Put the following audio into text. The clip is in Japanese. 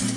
うん。